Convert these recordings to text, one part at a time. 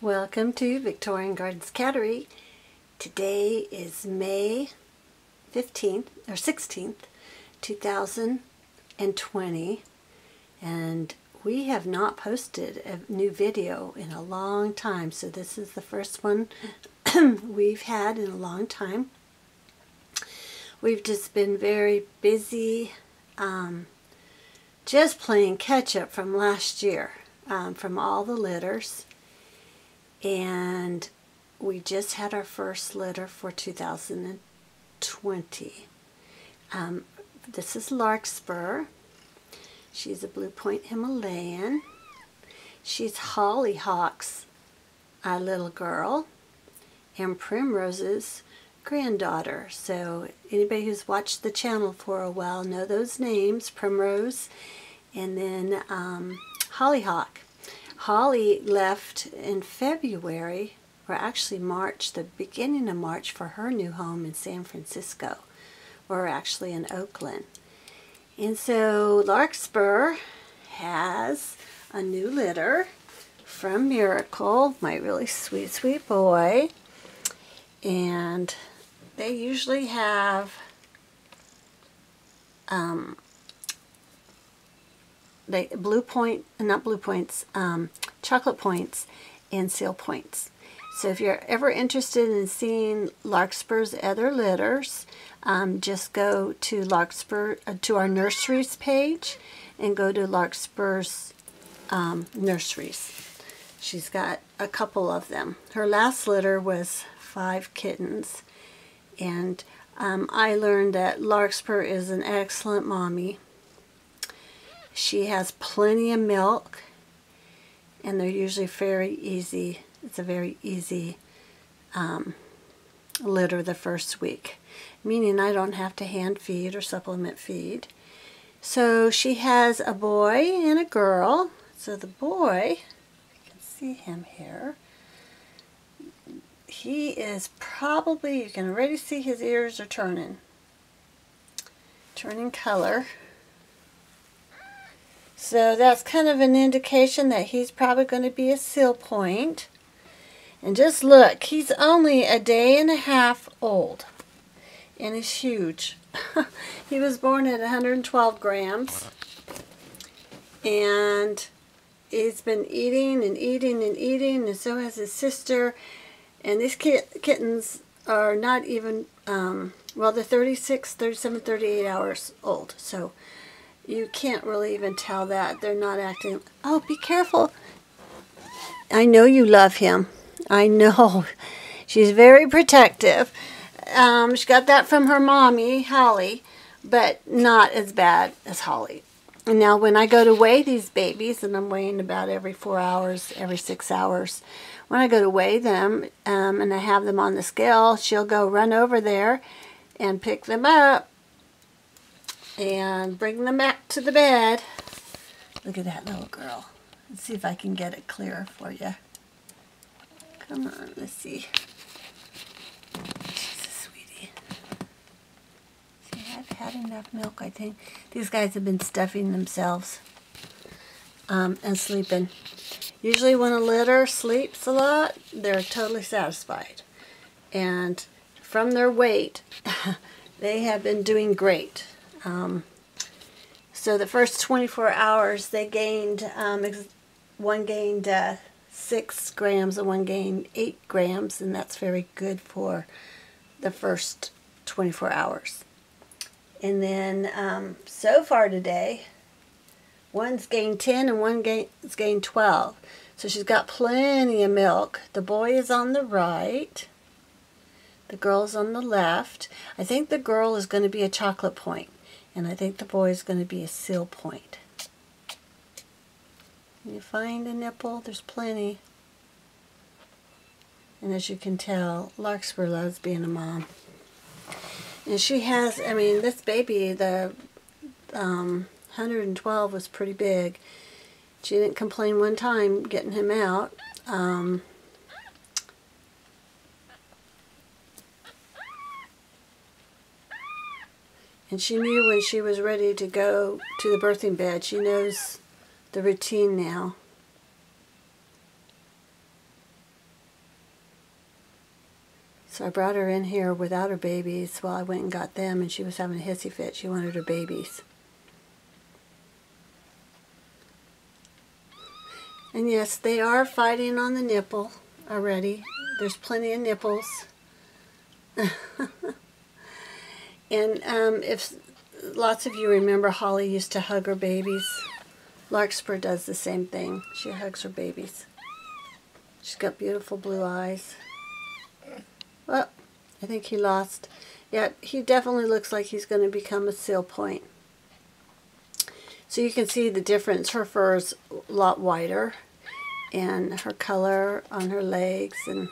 Welcome to Victorian Gardens Cattery. Today is May 15th or 16th, 2020 and we have not posted a new video in a long time so this is the first one we've had in a long time. We've just been very busy um, just playing catch up from last year um, from all the litters and we just had our first litter for 2020. Um, this is Larkspur. She's a Blue Point Himalayan. She's Hollyhock's a little girl and Primrose's granddaughter. So anybody who's watched the channel for a while know those names, Primrose and then um, Hollyhock. Holly left in February, or actually March, the beginning of March, for her new home in San Francisco, or actually in Oakland. And so Larkspur has a new litter from Miracle, my really sweet, sweet boy. And they usually have um, they blue point, not blue points, um, chocolate points and seal points. So if you're ever interested in seeing Larkspur's other litters, um, just go to Larkspur, uh, to our nurseries page and go to Larkspur's um, nurseries. She's got a couple of them. Her last litter was five kittens. And um, I learned that Larkspur is an excellent mommy. She has plenty of milk and they're usually very easy. It's a very easy um, litter the first week, meaning I don't have to hand feed or supplement feed. So she has a boy and a girl. So the boy, you can see him here, he is probably, you can already see his ears are turning, turning color. So that's kind of an indication that he's probably going to be a seal point. And just look, he's only a day and a half old. And he's huge. he was born at 112 grams. And he's been eating and eating and eating, and so has his sister. And these kit kittens are not even, um, well, they're 36, 37, 38 hours old. So you can't really even tell that. They're not acting. Oh, be careful. I know you love him. I know. She's very protective. Um, she got that from her mommy, Holly, but not as bad as Holly. And now when I go to weigh these babies, and I'm weighing about every four hours, every six hours, when I go to weigh them um, and I have them on the scale, she'll go run over there and pick them up and bring them back to the bed. Look at that little girl. Let's see if I can get it clearer for you. Come on, let's see. Sweetie. See, I've had enough milk, I think. These guys have been stuffing themselves um, and sleeping. Usually when a litter sleeps a lot, they're totally satisfied. And from their weight, they have been doing great. Um, so the first 24 hours, they gained, um, one gained uh, 6 grams and one gained 8 grams, and that's very good for the first 24 hours. And then um, so far today, one's gained 10 and one gain's gained 12. So she's got plenty of milk. The boy is on the right. The girl's on the left. I think the girl is going to be a chocolate point. And I think the boy is going to be a seal point. You find a nipple? There's plenty. And as you can tell, Larkspur loves being a mom. And she has, I mean, this baby, the um, 112 was pretty big. She didn't complain one time getting him out. Um, And she knew when she was ready to go to the birthing bed. She knows the routine now. So I brought her in here without her babies while I went and got them, and she was having a hissy fit. She wanted her babies. And yes, they are fighting on the nipple already. There's plenty of nipples. and um, if lots of you remember, Holly used to hug her babies. Larkspur does the same thing. She hugs her babies. She's got beautiful blue eyes. Well, I think he lost. Yeah, he definitely looks like he's going to become a seal point. So you can see the difference. Her fur is a lot whiter and her color on her legs and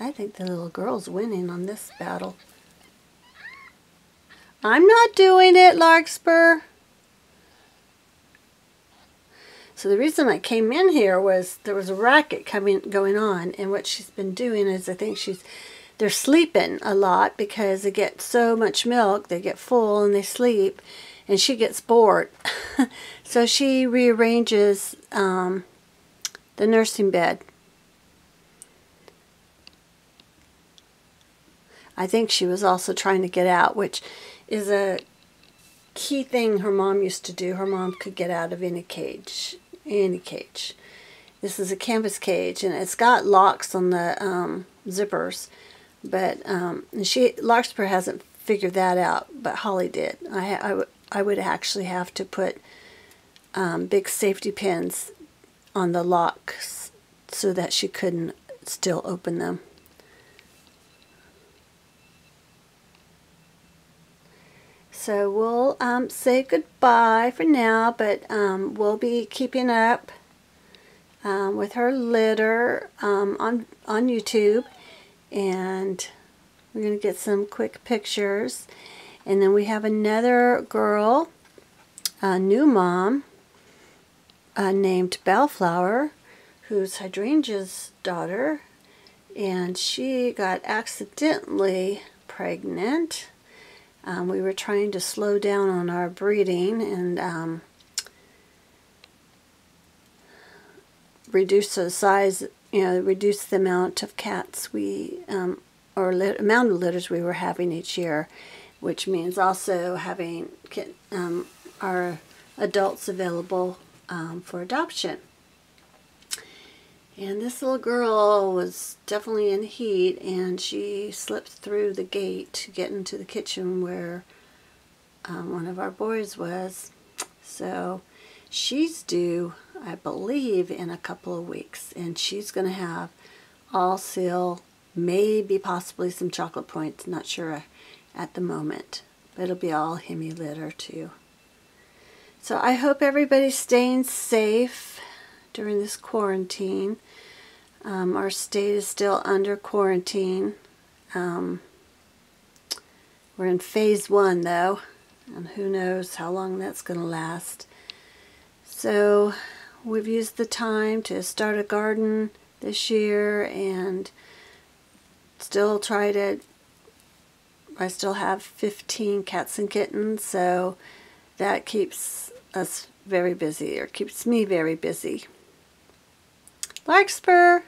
I think the little girl's winning on this battle. I'm not doing it, Larkspur. So the reason I came in here was there was a racket coming going on and what she's been doing is I think she's they're sleeping a lot because they get so much milk, they get full and they sleep, and she gets bored. so she rearranges um, the nursing bed. I think she was also trying to get out, which is a key thing her mom used to do. Her mom could get out of any cage, any cage. This is a canvas cage, and it's got locks on the um, zippers. But um, she Larkspur hasn't figured that out, but Holly did. I, I, I would actually have to put um, big safety pins on the locks so that she couldn't still open them. So we'll um, say goodbye for now, but um, we'll be keeping up um, with her litter um, on, on YouTube and we're going to get some quick pictures. And then we have another girl, a new mom, uh, named Bellflower, who's Hydrangea's daughter. And she got accidentally pregnant. Um, we were trying to slow down on our breeding and um, reduce the size you know, reduce the amount of cats we, um, or amount of litters we were having each year, which means also having um, our adults available um, for adoption. And this little girl was definitely in heat, and she slipped through the gate to get into the kitchen where um, one of our boys was. So she's due I believe, in a couple of weeks. And she's going to have all seal, maybe possibly some chocolate points, not sure at the moment. But it'll be all Hemi litter too. So I hope everybody's staying safe during this quarantine. Um, our state is still under quarantine. Um, we're in phase one though, and who knows how long that's going to last. So we've used the time to start a garden this year and still try to I still have 15 cats and kittens so that keeps us very busy or keeps me very busy. Larkspur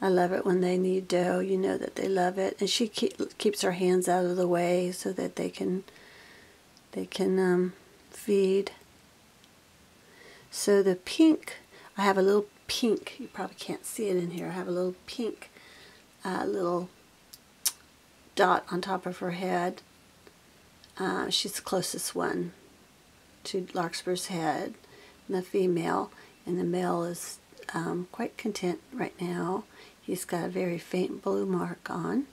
I love it when they knead dough. You know that they love it. And she keep, keeps her hands out of the way so that they can they can um, feed. So the pink, I have a little pink, you probably can't see it in here, I have a little pink uh, little dot on top of her head. Uh, she's the closest one to Larkspur's head, the female, and the male is um, quite content right now. He's got a very faint blue mark on.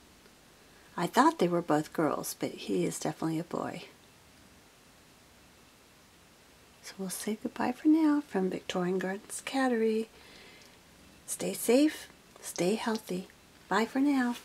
I thought they were both girls, but he is definitely a boy. So we'll say goodbye for now from Victorian Gardens Cattery. Stay safe, stay healthy. Bye for now.